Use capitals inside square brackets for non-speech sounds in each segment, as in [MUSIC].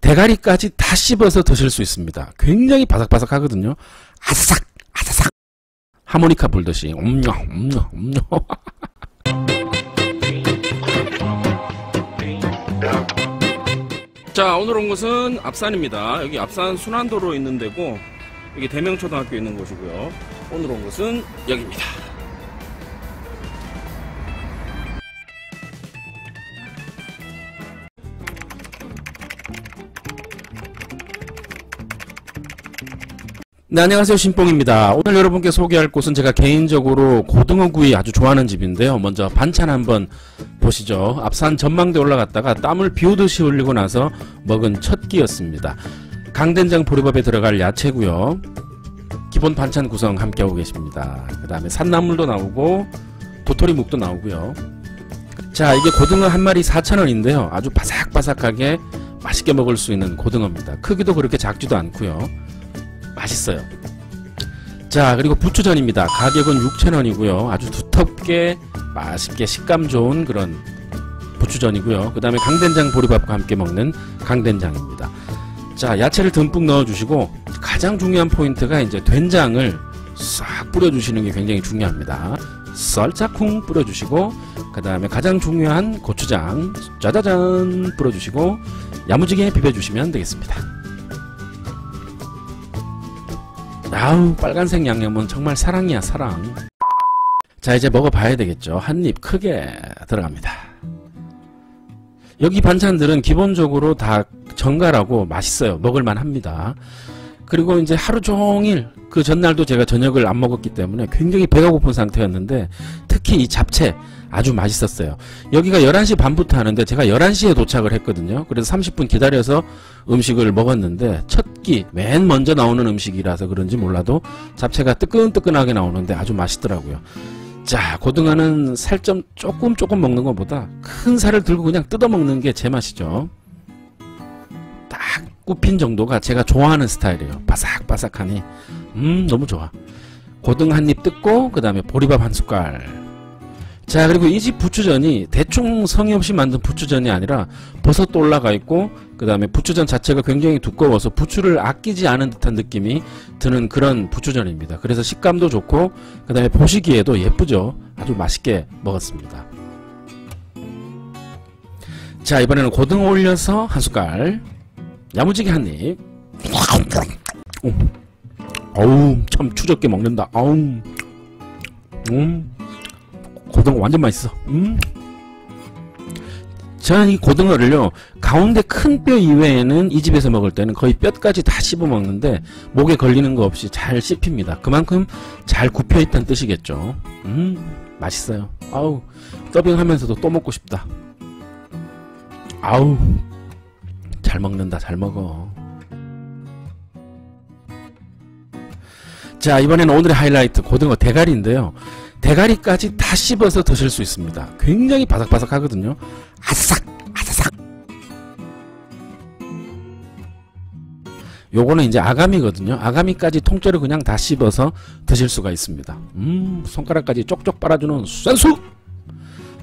대가리까지 다 씹어서 드실 수 있습니다. 굉장히 바삭바삭하거든요. 아삭 아삭 하모니카 불듯이 옴녀 옴녀 옴녀 자 오늘 온 곳은 앞산입니다. 여기 앞산 순환도로 있는 데고 여기 대명초등학교 있는 곳이고요. 오늘 온 곳은 여기입니다. 네, 안녕하세요. 신뽕입니다. 오늘 여러분께 소개할 곳은 제가 개인적으로 고등어구이 아주 좋아하는 집인데요. 먼저 반찬 한번 보시죠. 앞산 전망대 올라갔다가 땀을 비 오듯이 흘리고 나서 먹은 첫 끼였습니다. 강된장 보리밥에 들어갈 야채고요. 기본 반찬 구성 함께하고 계십니다. 그 다음에 산나물도 나오고 도토리묵도 나오고요. 자, 이게 고등어 한 마리 4,000원인데요. 아주 바삭바삭하게 맛있게 먹을 수 있는 고등어입니다. 크기도 그렇게 작지도 않고요. 맛있어요. 자 그리고 부추전입니다. 가격은 6,000원이고요. 아주 두텁게 맛있게 식감 좋은 그런 부추전이고요. 그 다음에 강된장 보리밥과 함께 먹는 강된장입니다. 자 야채를 듬뿍 넣어주시고 가장 중요한 포인트가 이제 된장을 싹 뿌려주시는 게 굉장히 중요합니다. 썰짝쿵 뿌려주시고 그 다음에 가장 중요한 고추장 짜자잔 뿌려주시고 야무지게 비벼주시면 되겠습니다. 아우 빨간색 양념은 정말 사랑이야 사랑. 자 이제 먹어봐야 되겠죠. 한 입 크게 들어갑니다. 여기 반찬들은 기본적으로 다 정갈하고 맛있어요. 먹을만 합니다. 그리고 이제 하루 종일 그 전날도 제가 저녁을 안 먹었기 때문에 굉장히 배가 고픈 상태였는데 특히 이 잡채 아주 맛있었어요. 여기가 11시 반부터 하는데 제가 11시에 도착을 했거든요. 그래서 30분 기다려서 음식을 먹었는데 첫 끼맨 먼저 나오는 음식이라서 그런지 몰라도 잡채가 뜨끈뜨끈하게 나오는데 아주 맛있더라고요. 자 고등어는 살 좀 조금 조금 먹는 것보다 큰 살을 들고 그냥 뜯어 먹는 게 제 맛이죠. 딱 굽힌 정도가 제가 좋아하는 스타일이에요. 바삭바삭하니 음 너무 좋아. 고등 한 입 뜯고 그 다음에 보리밥 한 숟갈 자 그리고 이 집 부추전이 대충 성의 없이 만든 부추전이 아니라 버섯도 올라가 있고 그 다음에 부추전 자체가 굉장히 두꺼워서 부추를 아끼지 않은 듯한 느낌이 드는 그런 부추전입니다. 그래서 식감도 좋고 그 다음에 보시기에도 예쁘죠? 아주 맛있게 먹었습니다. 자 이번에는 고등어 올려서 한 숟갈 야무지게 한입. 어우 참 추적게 먹는다. 아우. 음 고등어 완전 맛있어. 음. 저는 이 고등어를요 가운데 큰 뼈 이외에는 이 집에서 먹을 때는 거의 뼈까지 다 씹어 먹는데 목에 걸리는 거 없이 잘 씹힙니다. 그만큼 잘 굽혀 있다는 뜻이겠죠. 음 맛있어요. 아우 서빙하면서도 또 먹고 싶다. 아우 잘 먹는다 잘 먹어. 자 이번에는 오늘의 하이라이트 고등어 대가리인데요. 대가리까지 다 씹어서 드실 수 있습니다. 굉장히 바삭바삭 하거든요. 아삭 아삭 요거는 이제 아가미거든요. 아가미까지 통째로 그냥 다 씹어서 드실 수가 있습니다. 음 손가락까지 쪽쪽 빨아주는 쇠수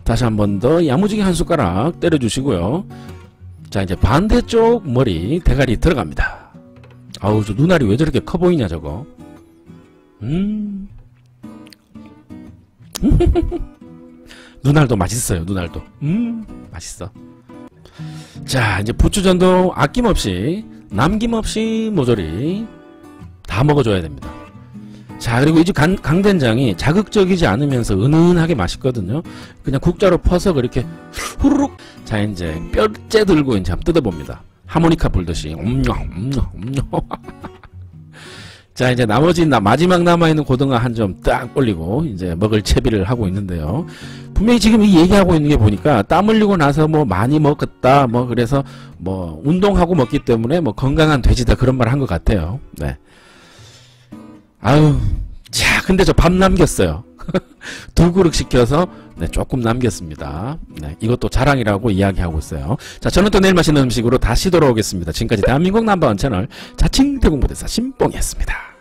다시 한 번 더 야무지게 한 숟가락 때려주시고요. 자 이제 반대쪽 머리 대가리 들어갑니다. 아우 저 눈알이 왜 저렇게 커 보이냐 저거 음. [LAUGHS] 눈알도 맛있어요 눈알도. 음 맛있어. 자 이제 부추전도 아낌없이 남김없이 모조리 다 먹어줘야 됩니다. 자 그리고 이집 강된장이 자극적이지 않으면서 은은하게 맛있거든요. 그냥 국자로 퍼서 그렇게 후루룩. 자 이제 뼈째 들고 이제 한번 뜯어봅니다. 하모니카 불듯이. 옴녀 옴녀 옴녀 자 이제 나머지 나 마지막 남아있는 고등어 한 점 딱 올리고 이제 먹을 채비를 하고 있는데요. 분명히 지금 이 얘기하고 있는 게 보니까 땀 흘리고 나서 뭐 많이 먹었다 뭐 그래서 뭐 운동하고 먹기 때문에 뭐 건강한 돼지다 그런 말 한 것 같아요. 네. 아유 자 근데 저 밥 남겼어요 [LAUGHS] 두 그릇 시켜서 네, 조금 남겼습니다. 네, 이것도 자랑이라고 이야기하고 있어요. 자, 저는 또 내일 맛있는 음식으로 다시 돌아오겠습니다. 지금까지 대한민국 남바원 채널 자칭 대공부대사 신뽕이었습니다.